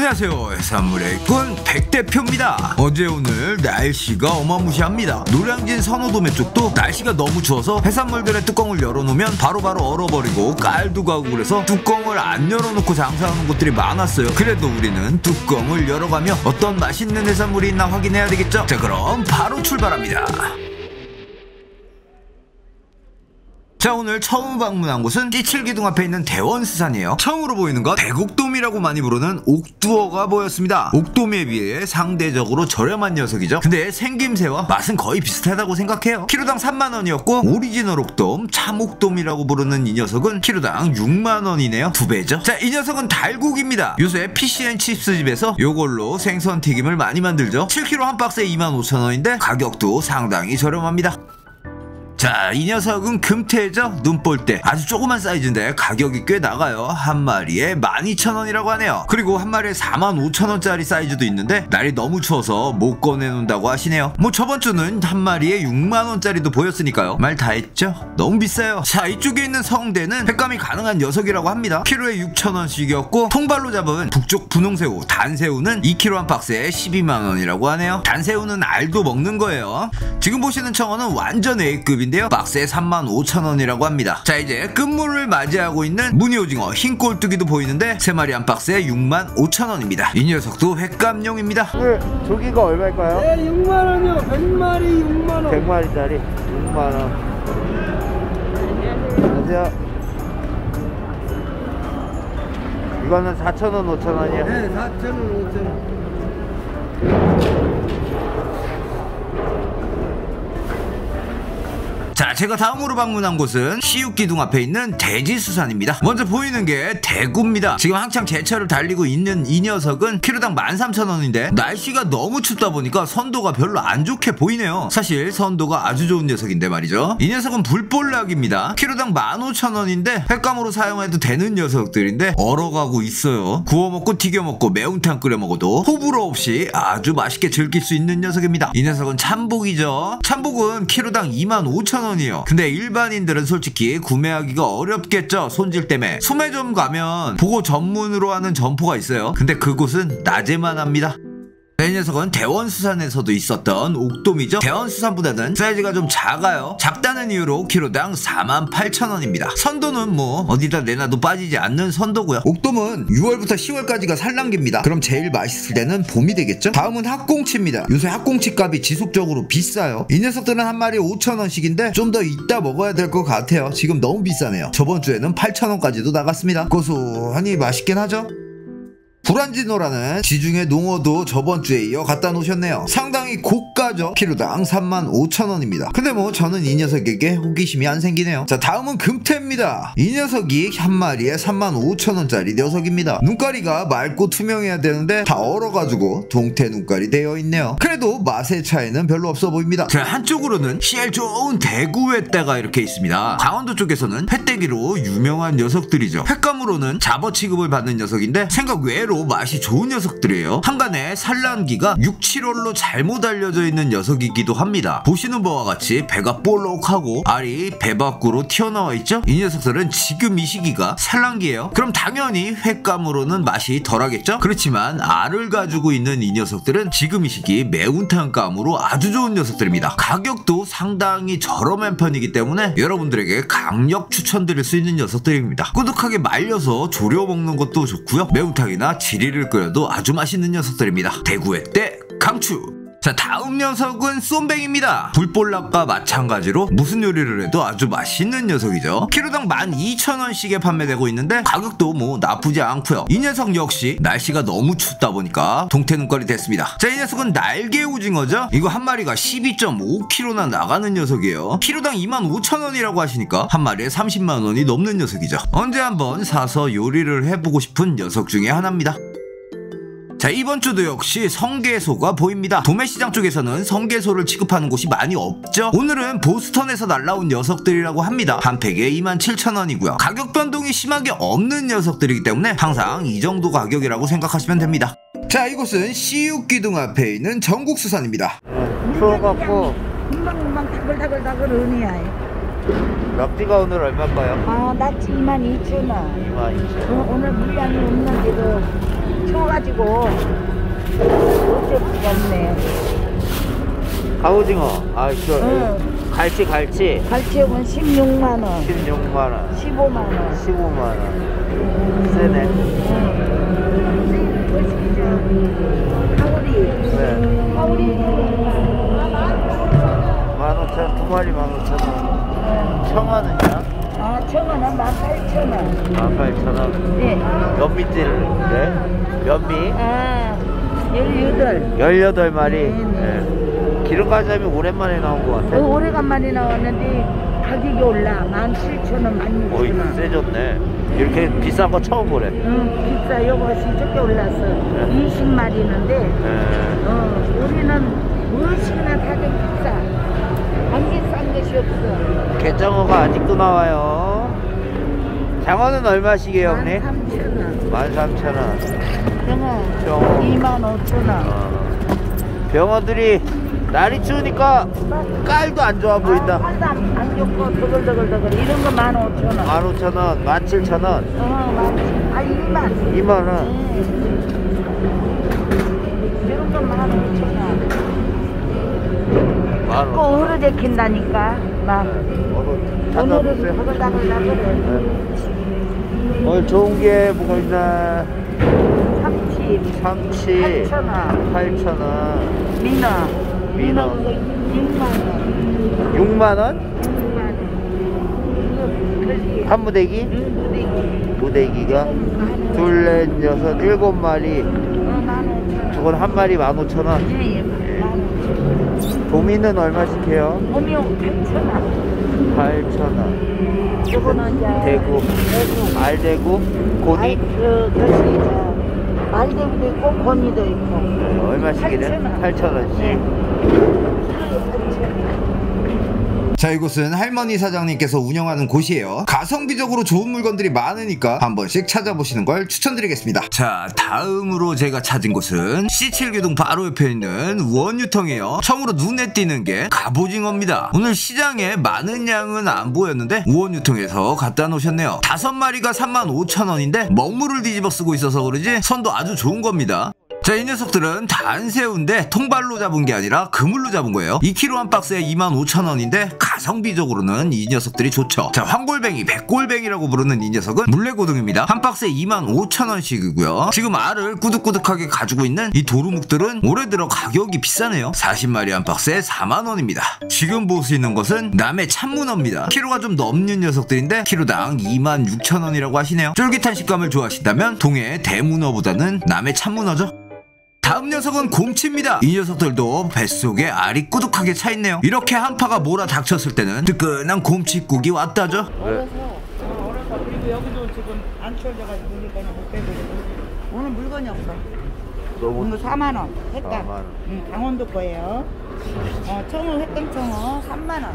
안녕하세요. 해산물의 꾼 백대표입니다. 어제 오늘 날씨가 어마무시합니다. 노량진 선어도매 쪽도 날씨가 너무 추워서 해산물들의 뚜껑을 열어놓으면 바로바로 얼어버리고 색깔도 가고 그래서 뚜껑을 안 열어놓고 장사하는 곳들이 많았어요. 그래도 우리는 뚜껑을 열어가며 어떤 맛있는 해산물이 있나 확인해야 되겠죠? 자 그럼 바로 출발합니다 자 오늘 처음 방문한 곳은 D7기둥 앞에 있는 대원수산이에요. 처음으로 보이는 건 대곡돔이라고 많이 부르는 옥두어가 보였습니다. 옥돔에 비해 상대적으로 저렴한 녀석이죠. 근데 생김새와 맛은 거의 비슷하다고 생각해요. 키로당 3만원이었고 오리지널 옥돔 참옥돔이라고 부르는 이 녀석은 키로당 6만원이네요. 두 배죠? 자 이 녀석은 달고기입니다. 요새 PCN 칩스 집에서 요걸로 생선 튀김을 많이 만들죠. 7kg 한 박스에 25,000원인데 가격도 상당히 저렴합니다 자, 이 녀석은 금태죠? 눈볼대. 아주 조그만 사이즈인데 가격이 꽤 나가요. 한 마리에 12,000원이라고 하네요. 그리고 한 마리에 45,000원짜리 사이즈도 있는데 날이 너무 추워서 못 꺼내놓는다고 하시네요. 뭐 저번 주는 한 마리에 6만원짜리도 보였으니까요. 말 다 했죠? 너무 비싸요. 자, 이쪽에 있는 성대는 횟감이 가능한 녀석이라고 합니다. 키로에 6,000원씩이었고 통발로 잡은 북쪽 분홍새우, 단새우는 2kg 한 박스에 12만원이라고 하네요. 단새우는 알도 먹는 거예요. 지금 보시는 청어는 완전 A급인 데 인데요 박스에 35,000원이라고 합니다 자 이제 끝물을 맞이하고 있는 무늬오징어 흰 꼴뚜기도 보이는데 3마리 한 박스에 65,000원입니다 이 녀석도 횟감용입니다 오늘 조기가 얼마일까요? 네, 6만원이요. 100마리 6만원. 100마리짜리 6만원 안녕하세요 이거는 4,000원 5,000원이요? 네, 4천원, 5천원. 자 제가 다음으로 방문한 곳은 시육기둥 앞에 있는 대지수산입니다. 먼저 보이는 게 대구입니다. 지금 한창 제철을 달리고 있는 이 녀석은 키로당 13,000원인데 날씨가 너무 춥다 보니까 선도가 별로 안 좋게 보이네요. 사실 선도가 아주 좋은 녀석인데 말이죠. 이 녀석은 불볼락입니다. 키로당 15,000원인데 횟감으로 사용해도 되는 녀석들인데 얼어가고 있어요. 구워 먹고 튀겨 먹고 매운탕 끓여 먹어도 호불호 없이 아주 맛있게 즐길 수 있는 녀석입니다. 이 녀석은 참복이죠. 참복은 키로당 25,000원 원이요. 근데 일반인들은 솔직히 구매하기가 어렵겠죠 손질 때문에. 소매점 가면 보고 전문으로 하는 점포가 있어요. 근데 그곳은 낮에만 합니다 이 녀석은 대원수산에서도 있었던 옥돔이죠. 대원수산보다는 사이즈가 좀 작아요. 작다는 이유로 키로당 48,000원입니다. 선도는 뭐 어디다 내놔도 빠지지 않는 선도고요. 옥돔은 6월부터 10월까지가 산란기입니다. 그럼 제일 맛있을 때는 봄이 되겠죠? 다음은 학꽁치입니다. 요새 학꽁치 값이 지속적으로 비싸요. 이 녀석들은 한 마리에 5,000원씩인데 좀 더 이따 먹어야 될 것 같아요. 지금 너무 비싸네요. 저번 주에는 8,000원까지도 나갔습니다. 고소하니 맛있긴 하죠 불안지노라는 지중해 농어도 저번 주에 이어 갖다 놓으셨네요. 상당히 고가죠. 키로당 35,000원입니다. 근데 뭐 저는 이 녀석에게 호기심이 안 생기네요. 자 다음은 금태입니다. 이 녀석이 한 마리에 35,000원짜리 녀석입니다. 눈가리가 맑고 투명해야 되는데 다 얼어가지고 동태 눈깔이 되어 있네요. 그래도 맛의 차이는 별로 없어 보입니다. 자 한쪽으로는 씨알 좋은 대구 횟대가 이렇게 있습니다. 강원도 쪽에서는 횟대기로 유명한 녀석들이죠. 횟감으로는 잡어 취급을 받는 녀석인데 생각 외로 맛이 좋은 녀석들이에요. 한간에 산란기가 6, 7월로 잘못 알려져 있는 녀석이기도 합니다. 보시는 바와 같이 배가 볼록하고 알이 배 밖으로 튀어나와 있죠? 이 녀석들은 지금 이 시기가 산란기예요. 그럼 당연히 횟감으로는 맛이 덜하겠죠? 그렇지만 알을 가지고 있는 이 녀석들은 지금 이 시기 매운탕감으로 아주 좋은 녀석들입니다. 가격도 상당히 저렴한 편이기 때문에 여러분들에게 강력 추천드릴 수 있는 녀석들입니다. 꾸덕하게 말려서 졸여 먹는 것도 좋고요. 매운탕이나 지리를 끓여도 아주 맛있는 녀석들입니다. 대구의 때 강추! 자 다음 녀석은 쏨뱅입니다. 불볼락과 마찬가지로 무슨 요리를 해도 아주 맛있는 녀석이죠. 키로당 12,000원씩에 판매되고 있는데 가격도 뭐 나쁘지 않고요. 이 녀석 역시 날씨가 너무 춥다 보니까 동태 눈깔이 됐습니다. 자 이 녀석은 날개 오징어죠? 이거 한 마리가 12.5kg나 나가는 녀석이에요. 키로당 25,000원이라고 하시니까 한 마리에 30만원이 넘는 녀석이죠. 언제 한번 사서 요리를 해보고 싶은 녀석 중에 하나입니다 자 이번 주도 역시 성게소가 보입니다. 도매시장 쪽에서는 성게소를 취급하는 곳이 많이 없죠. 오늘은 보스턴에서 날라온 녀석들이라고 합니다. 한 팩에 27,000원이고요. 가격 변동이 심하게 없는 녀석들이기 때문에 항상 이 정도 가격이라고 생각하시면 됩니다. 자 이곳은 시육기둥 앞에 있는 전국수산입니다. 추워갖고 금방금방 다글다글다글 은이야. 낙지가 오늘 얼마일까요? 아, 낙지 2만 2천 원. 22,000원. 어, 오늘 물량이 없는데도 쳐가지고 어째 죽었네. 갑오징어. 아, 저, 응. 갈치, 갈치. 갈치육은 16만 원, 16만원. 15만 원. 15만원. 세네. 하우리, 네. 하우리 15,000원, 두 마리 15,000원. 청어는요? 아, 천원은 18,000원. 18,000원. 네. 연미들, 연미. 아, 18. 18마리. 네, 예. 기름 가자미 오랜만에 나온 것 어, 같아. 오래간만에 나왔는데 가격이 올라. 17,000원, 어이, 16,000원. 세졌네. 이렇게 비싼 거 처음 보네. 응, 비싸. 요것이 저게 올랐어. 네. 20마리는데, 예. 어, 우리는 무엇이나 가격 비싸. 한개 싼 것이 없어. 개 장어가 아직도 나와요. 장어는 얼마씩이에요, 형님? 13,000원. 13,000원. 병어 병어. 25,000원. 어. 병어들이 날이 추우니까 깔도 안 좋아 보인다. 팔도 안, 안 좋고 더글더글더글 이런 거 15,000원. 15,000원, 17,000원, 어. 아, 2만. 2만원. 이런 거 15,000원. 만원. 꼭 흐르데킨다니까. 막 어, 오늘은 찾아보세요. 더글더글더글. 네. 오늘 좋은 게 뭐가 있나? 참치. 참치 8,000원. 8,000원, 민어. 민어. 그거 6만원. 6만원? 6만원. 한 무대기? 응, 무대기가 무대기. 둘, 넷, 여섯, 일곱 마리. 어, 15,000원. 저건 한 마리 15,000원. 예, 예. 15,000원. 도미는 얼마씩 해요? 오미용 8,000원. 8,000원. 요거는 이제 대구. 대구. 알대구, 아이, 고니. 그, 그것이 저 말대구도 있고 고니도 있고. 어, 얼마씩이래? 8,000원. 8,000원씩. 예. 자 이곳은 할머니 사장님께서 운영하는 곳이에요. 가성비적으로 좋은 물건들이 많으니까 한 번씩 찾아보시는 걸 추천드리겠습니다. 자 다음으로 제가 찾은 곳은 C7교동 바로 옆에 있는 원유통이에요. 처음으로 눈에 띄는 게 갑오징어입니다. 오늘 시장에 많은 양은 안 보였는데 원유통에서 갖다 놓으셨네요. 다섯 마리가 35,000원인데 먹물을 뒤집어 쓰고 있어서 그러지 선도 아주 좋은 겁니다 자, 이 녀석들은 단새우인데 통발로 잡은 게 아니라 그물로 잡은 거예요. 2kg 한 박스에 25,000원인데 가성비적으로는 이 녀석들이 좋죠. 자, 황골뱅이, 백골뱅이라고 부르는 이 녀석은 물레고등입니다. 한 박스에 25,000원씩이고요. 지금 알을 꾸덕꾸덕하게 가지고 있는 이 도루묵들은 올해 들어 가격이 비싸네요. 40마리 한 박스에 4만원입니다. 지금 볼수 있는 것은 남해 참문어입니다. 키로가 좀 넘는 녀석들인데 키로당 26,000원이라고 하시네요. 쫄깃한 식감을 좋아하신다면 동해 대문어보다는 남해 참문어죠. 다음 녀석은 곰치입니다. 이 녀석들도 뱃속에 알이 꾸덕하게 차있네요. 이렇게 한파가 몰아 닥쳤을 때는 뜨끈한 곰치국이 왔다죠. 네. 그리고 여기도 지금 안 치워져가지고 물건이 못 빼고 오늘 물건이 없어. 너무 오늘 4만 원. 횟감. 4만 원. 응, 강원도 거예요. 어, 청어 횟감 청어 3만 원.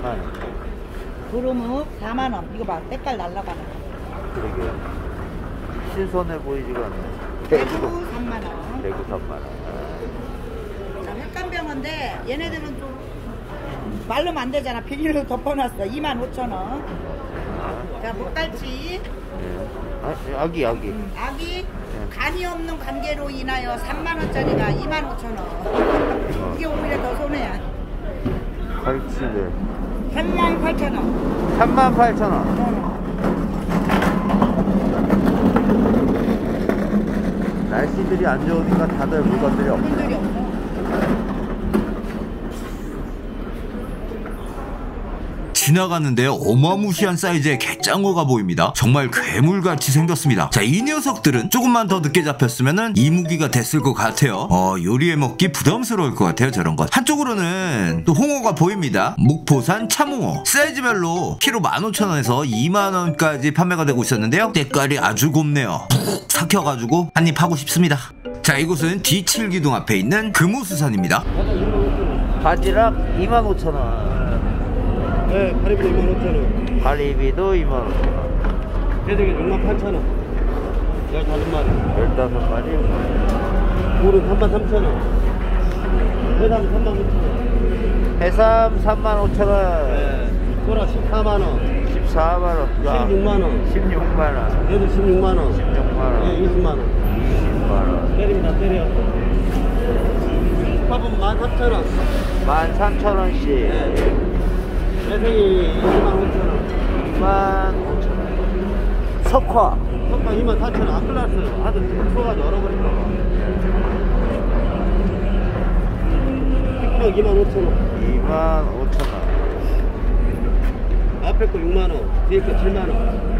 3만 도루묵 4만 원. 이거 봐, 때깔 날라가는 거. 그러게요. 신선해 보이지가 않네. 대구, 3만 원. 대구 3만 원. 자, 횟감병어인데 얘네들은 좀 말르면 안 되잖아. 비닐로 덮어놨어. 2만 5천 원. 자, 목갈치. 아, 아기, 아기. 음, 아기 간이 없는 관계로 인하여 3만 원짜리가 2만 5천 원. 이게 오히려 더 손해야. 갈치들. 3만 8천 원. 3만 8천 원. 어. 날씨들이 안 좋으니까 다들 물건들이 없네. 분들이 없어. 지나가는데 어마무시한 사이즈의 갯장어가 보입니다. 정말 괴물같이 생겼습니다. 자, 이 녀석들은 조금만 더 늦게 잡혔으면 이무기가 됐을 것 같아요. 어, 요리해 먹기 부담스러울 것 같아요, 저런 것. 한쪽으로는 또 홍어가 보입니다. 목포산 참홍어. 사이즈별로 키로 15,000원에서 2만원까지 판매가 되고 있었는데요. 때깔이 아주 곱네요. 푹 삭혀가지고 한입 하고 싶습니다. 자, 이곳은 D7기둥 앞에 있는 금호수산입니다. 바지락 2만 5천 원. 네, 가리비 2만 5천 원. 가리비도 2만 5천 원. 대대게 6만 8천 원. 15마리. 15마리. 물은 3만 3천 원. 해삼 3만 5천 원. 해삼 3만 5천 원. 네. 소라 14만 원. 14만 원. 야, 16만 원. 16만 원. 얘도 16만 원. 16만 원. 예, 20만 원. 20만 원. 때립니다, 때려. 화분 13,000원. 13,000원씩. 예. 매생이 2만 5천원. 2만 5천 원. 석화. 석가 2만 4천 원. 아클라스. 아들 추워가지고 얼어버릴까 봐. 흑막 2만 5천 원. 2만 5천 원. 앞에 거 6만 원. 뒤에 거 7만 원.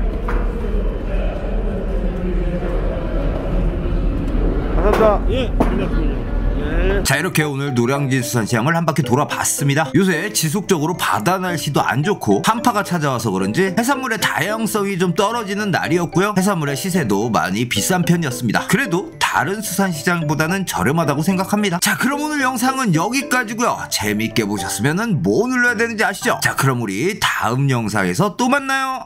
감사합니다. 예, 고맙습니다. 예. 자 이렇게 오늘 노량진 수산시장을 한 바퀴 돌아봤습니다. 요새 지속적으로 바다 날씨도 안 좋고 한파가 찾아와서 그런지 해산물의 다양성이 좀 떨어지는 날이었고요. 해산물의 시세도 많이 비싼 편이었습니다. 그래도 다른 수산시장보다는 저렴하다고 생각합니다. 자 그럼 오늘 영상은 여기까지고요. 재밌게 보셨으면 뭐 눌러야 되는지 아시죠? 자 그럼 우리 다음 영상에서 또 만나요